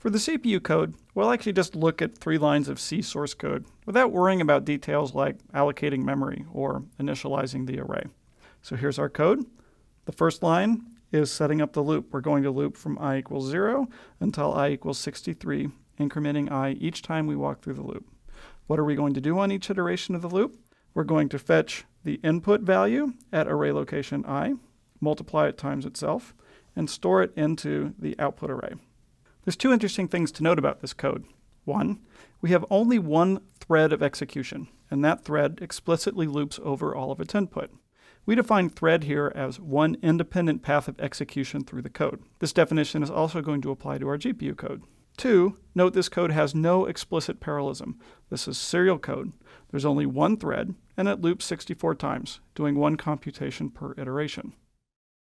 For the CPU code, we'll actually just look at three lines of C source code without worrying about details like allocating memory or initializing the array. So here's our code. The first line is setting up the loop. We're going to loop from i equals 0 until i equals 63, incrementing i each time we walk through the loop. What are we going to do on each iteration of the loop? We're going to fetch the input value at array location i, multiply it times itself, and store it into the output array. There's two interesting things to note about this code. One, we have only one thread of execution, and that thread explicitly loops over all of its input. We define thread here as one independent path of execution through the code. This definition is also going to apply to our GPU code. Two, note this code has no explicit parallelism. This is serial code. There's only one thread, and it loops 64 times, doing one computation per iteration.